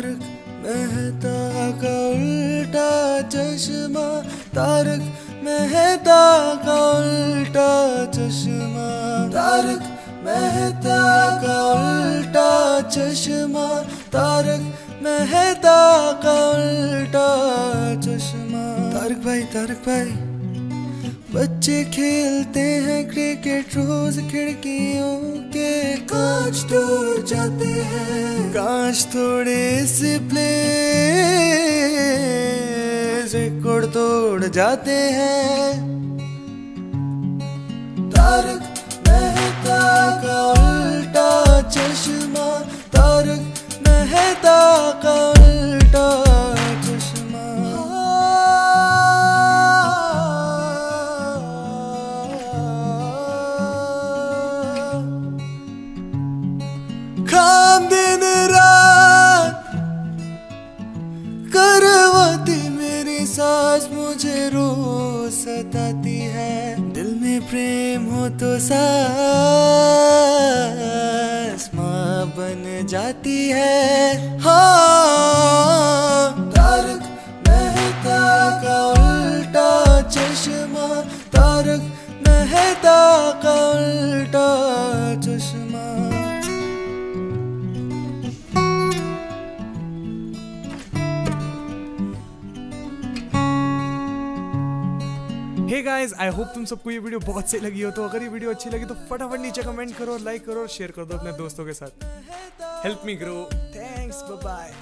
तारक मेहता का उल्टा चश्मा, तारक मेहता का उल्टा चश्मा, तारक मेहता का उल्टा चश्मा, तारक मेहता का उल्टा चश्मा। तारक भाई तारक भाई, बच्चे खेलते हैं क्रिकेट, रोज खिड़कियों के कांच टूट जाते हैं। कांच थोड़े से प्ले रिकॉर्ड तोड़ जाते हैं। तारक सास मुझे रोज सताती है। दिल में प्रेम हो तो सास माँ बन जाती है। हाँ। हे गाइस आई होप तुम सबको ये वीडियो बहुत सही लगी हो। तो अगर ये वीडियो अच्छी लगी तो फटाफट नीचे कमेंट करो लाइक करो और शेयर कर दो अपने दोस्तों के साथ। Help me grow thanks bye bye